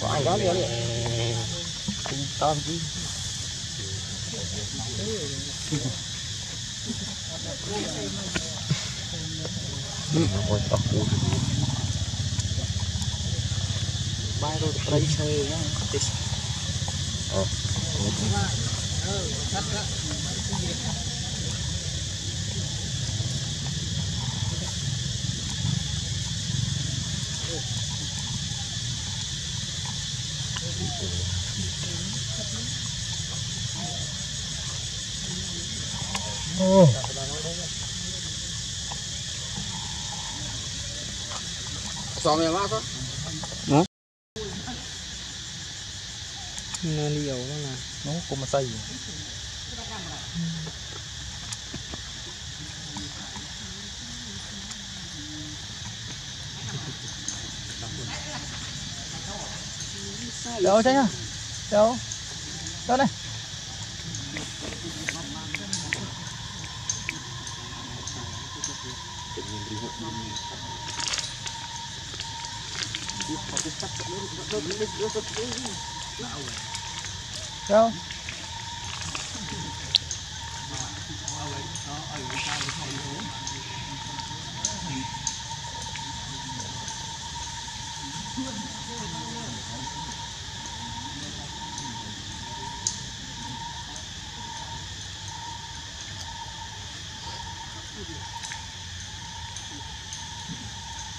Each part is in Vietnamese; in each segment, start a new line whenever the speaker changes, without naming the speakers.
có anh đó luôn đi cũng to chứ ôi tóc cua bay rồi bay chơi nhá. Ờ. xóm em mát đó
nó liều đó là
nó có mà xây
đâu chơi nhá? Đâu? Đâu này đâu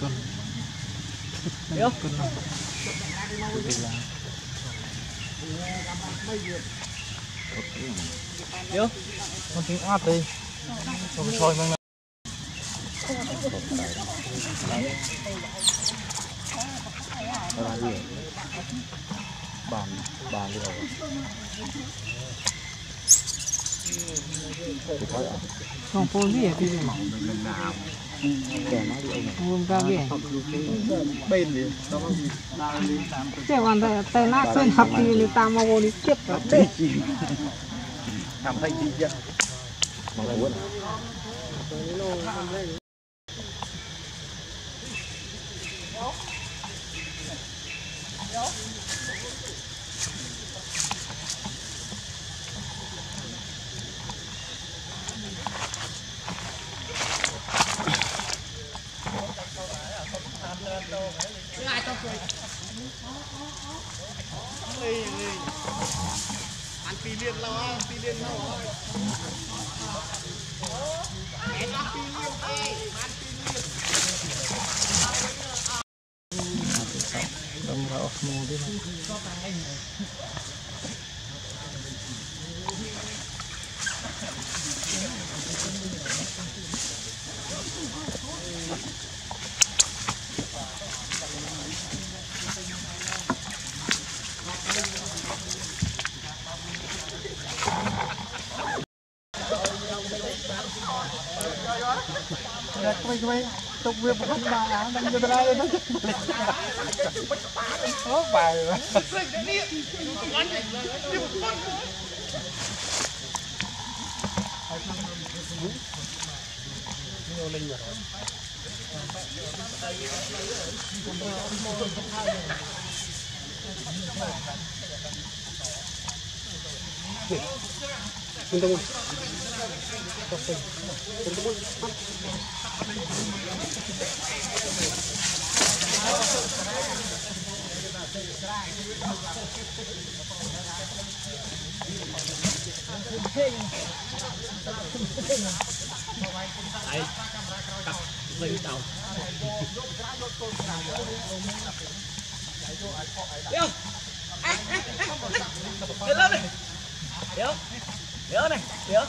con Hiểu? con nào
Hiểu?
Con tính áp đi Con soi mang
อะไรเนี่ยบานบานเลย
ส่งปูนพี่เหรอพี่เป็นหมอ
แก่มากเลย
ปูนกาวเบี้ย
เป็นเลย
เจ้าวันแต่แต่น้าเส้นหับที่หรือตามมาโวนิเก็บแบบเด
็ทำให้ดีจ้ะมาเลยวัน ta mà cười, đi tiếp rồi đi gì làm thay gì chứ mà muốn đâm vào mù đi វាទុកវាបុកបានអានឹងទៅដែរទៅអូបាយនេះលេងមកហ្នឹងទៅមកទៅទៅមក
Đấy, cặp
lên đầu. Điêu. À, à, à, à.
Điêu này. Điêu.
Điêu này. Điêu.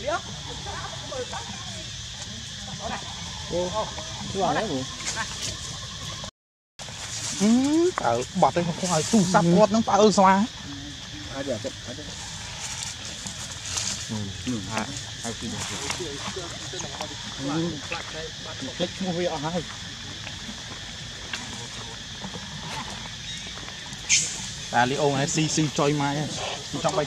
Điếu
Ừ, tớ bọt đây không phải tu sắp quật nó tớ xoa Click mua về ở hai. Ta li ông này xì xì choi mai trong bay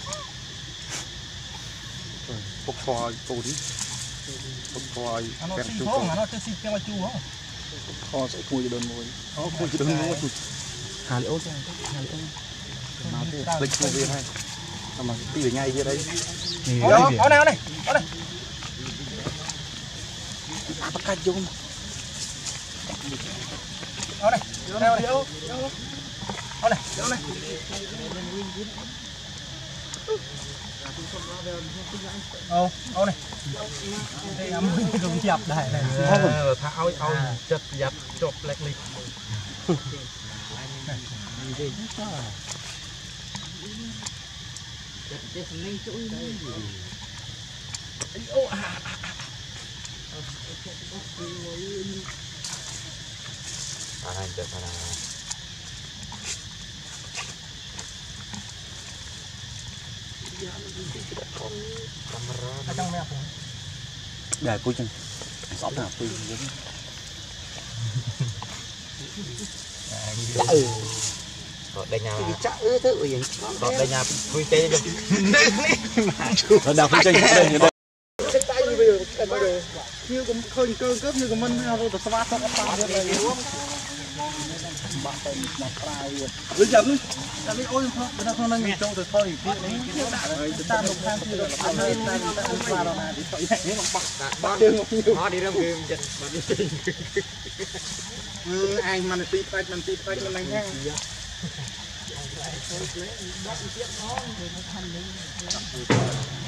Nì, Ó đây nào, kìa. ó nào này, ó này. bắt cá chung Ó này, ó này, ó này.
Ó này, ó này. Ồ, ó này. Đây ấm đúng chập đây này. ថាឲ្យឲ្យចិត្តប្រយ័ត្នជាប់លេខនេះ à này chật à Ở trong mẹ. ដែរគួយចឹងស្អប់តែពីយើង rồi
đây nhà ចាក់អឺទៅអី ô ô này đây ấm cũng chập đại này
thả ôi ôi chật dập
chộp lẹt lịch
ô à để cuối chân sóng nào quy lại
rồi đây nhà rồi đây nhà quy tê rồi rồi
đào quy chân
đây.
đây
chưa cũng khơi cơn cướp như của mình
rồi tao
sao tao
tao បាក់ទៅមកប្រាយវិញចាំនេះចាំនេះអូនក្នុងក្នុងនឹងចូលទៅធ្វើ
ពីនេះ
ហើយទៅតាមលោកខាងទៀតអត់មានតាម
តា
ម
ស្វាដល់ណាទីទៅនេះមកបាក់បាក់
ជើងមកខ្ញ
ុំ nó đi ra kia
chật mà đi អ
ឺ
ឯងមិនទីផ្ដាច់មិនទីផ្ដាច់មិនហ្នឹងហ្នឹង